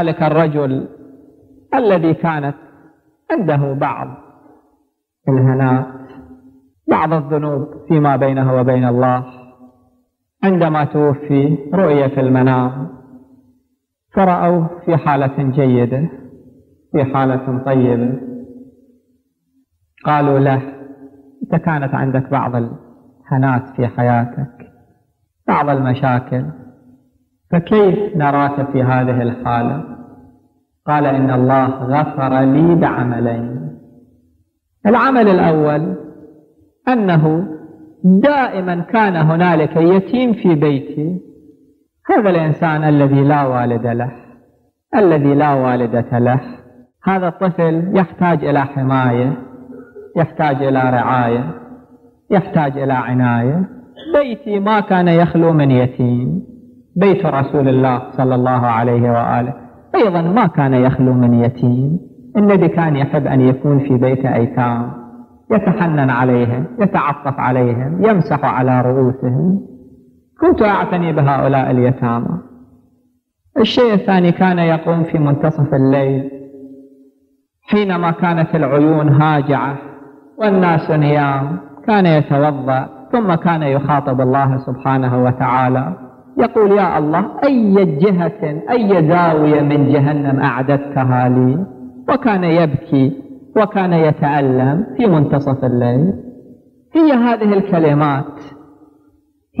ذلك الرجل الذي كانت عنده بعض الهناء بعض الذنوب فيما بينه وبين الله عندما توفي رؤية في المنام. فرأوه في حالة جيدة في حالة طيبة. قالوا له أنت كانت عندك بعض الهنات في حياتك بعض المشاكل فكيف نراك في هذه الحالة؟ قال إن الله غفر لي بعملين. العمل الأول أنه دائما كان هنالك يتيم في بيتي. هذا الإنسان الذي لا والد له الذي لا والدة له. هذا الطفل يحتاج إلى حماية يحتاج إلى رعاية يحتاج إلى عناية. بيتي ما كان يخلو من يتيم. بيت رسول الله صلى الله عليه وآله. أيضا ما كان يخلو من يتيم. النبي كان يحب أن يكون في بيت أيتام. يتحنن عليهم يتعطف عليهم يمسح على رؤوسهم. كنت أعتني بهؤلاء اليتامى. الشيء الثاني كان يقوم في منتصف الليل. حينما كانت العيون هاجعة والناس نيام كان يتوضأ ثم كان يخاطب الله سبحانه وتعالى. يقول يا الله أي جهة أي زاوية من جهنم أعددتها لي؟ وكان يبكي وكان يتألم في منتصف الليل. هي هذه الكلمات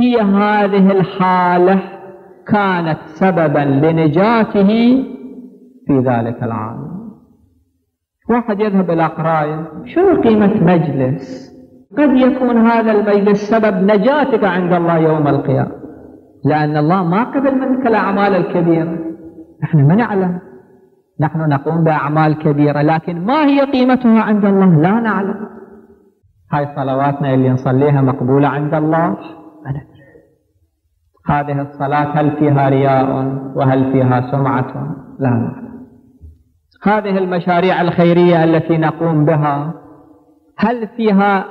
هي هذه الحالة كانت سببا لنجاته في ذلك العام واحد يذهب إلى قراية شنو قيمة مجلس؟ قد يكون هذا المجلس سبب نجاتك عند الله يوم القيامة. لأن الله ما قبل منك الأعمال الكبيرة. نحن ما نعلم. نحن نقوم بأعمال كبيرة لكن ما هي قيمتها عند الله؟ لا نعلم. هاي صلواتنا اللي نصليها مقبولة عند الله؟ هذه الصلاة هل فيها رياء وهل فيها سمعة؟ لا نعلم. هذه المشاريع الخيرية التي نقوم بها هل فيها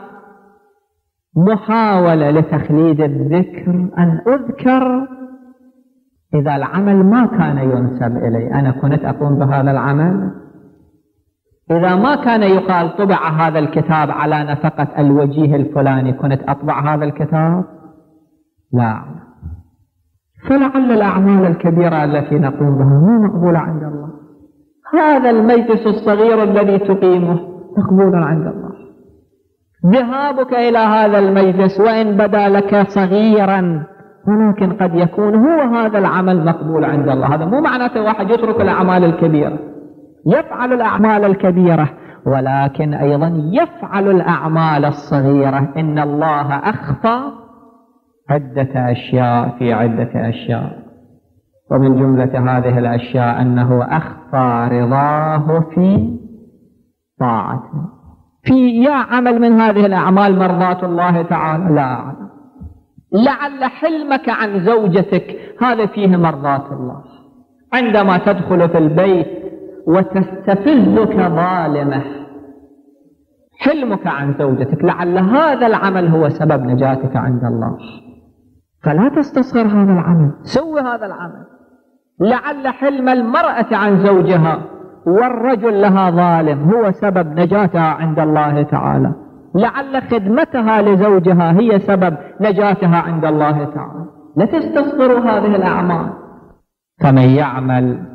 محاولة لتخليد الذكر أن أذكر إذا العمل ما كان ينسب إلي. أنا كنت أقوم بهذا العمل. إذا ما كان يقال طبع هذا الكتاب على نفقة الوجيه الفلاني كنت أطبع هذا الكتاب؟ لا. فلعل الأعمال الكبيرة التي نقوم بها مو مقبولة عند الله. هذا المجلس الصغير الذي تقيمه مقبول عند الله. ذهابك إلى هذا المجلس وإن بدا لك صغيرا ولكن قد يكون هو هذا العمل مقبول عند الله. هذا مو معناته واحد يترك الأعمال الكبيرة. يفعل الأعمال الكبيرة ولكن أيضا يفعل الأعمال الصغيرة. إن الله أخفى عدة أشياء في عدة أشياء. ومن جملة هذه الأشياء أنه أخفى رضاه في طاعته. في يا عمل من هذه الأعمال مرضاة الله تعالى. لا. أعلم لعل حلمك عن زوجتك هذا فيه مرضاة الله. عندما تدخل في البيت وتستفزك ظالمة حلمك عن زوجتك. لعل هذا العمل هو سبب نجاتك عند الله. فلا تستصغر هذا العمل. سوي هذا العمل. لعل حلم المرأة عن زوجها. والرجل لها ظالم هو سبب نجاتها عند الله تعالى. لعل خدمتها لزوجها هي سبب نجاتها عند الله تعالى. لا تستصغروا هذه الأعمال. فمن يعمل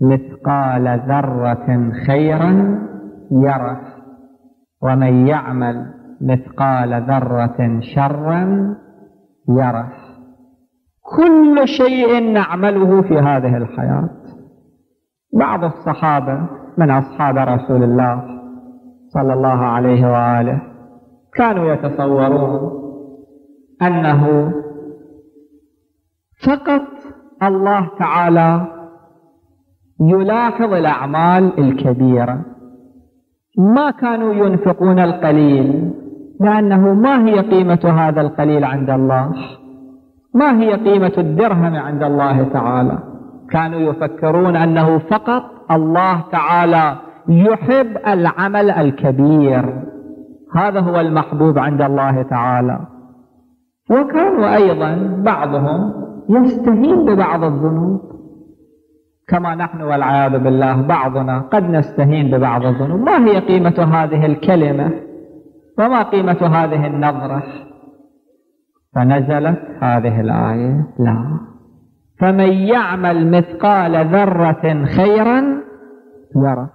مثقال ذرة خيرا يره ومن يعمل مثقال ذرة شرا يره. كل شيء نعمله في هذه الحياة. بعض الصحابة من أصحاب رسول الله صلى الله عليه وآله كانوا يتصورون أنه فقط الله تعالى يلاحظ الأعمال الكبيرة. ما كانوا ينفقون القليل لأنه ما هي قيمة هذا القليل عند الله؟ ما هي قيمة الدرهم عند الله تعالى؟ كانوا يفكرون أنه فقط الله تعالى يحب العمل الكبير. هذا هو المحبوب عند الله تعالى. وكانوا أيضا بعضهم يستهين ببعض الذنوب. كما نحن والعياذ بالله بعضنا قد نستهين ببعض الذنوب. ما هي قيمة هذه الكلمة؟ وما قيمة هذه النظرة؟ فنزلت هذه الآية. لا. فمن يعمل مثقال ذرة خيرا يرى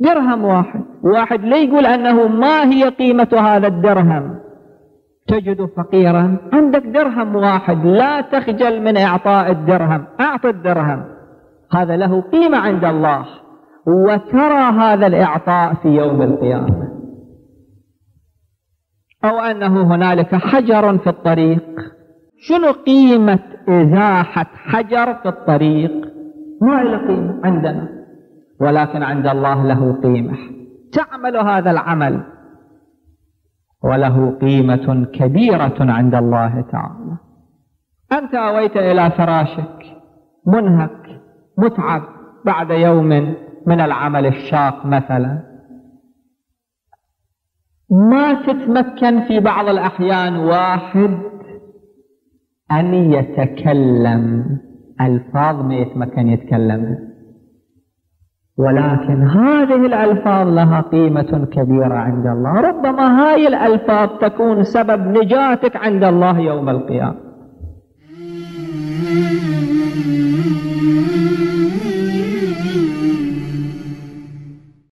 درهم واحد. واحد لا يقول أنه ما هي قيمة هذا الدرهم؟ تجد فقيرا. عندك درهم واحد لا تخجل من إعطاء الدرهم. أعط الدرهم. هذا له قيمة عند الله. وترى هذا الإعطاء في يوم القيامة. أو أنه هنالك حجر في الطريق. شنو قيمة إزاحة حجر في الطريق؟ ما له قيمة عندنا ولكن عند الله له قيمة. تعمل هذا العمل وله قيمة كبيرة عند الله تعالى. أنت أويت إلى فراشك منهك متعب بعد يوم من العمل الشاق مثلا. ما تتمكن في بعض الأحيان واحد أن يتكلم. ألفاظ ما يتمكن يتكلم. ولكن هذه الألفاظ لها قيمة كبيرة عند الله. ربما هاي الألفاظ تكون سبب نجاتك عند الله يوم القيامة.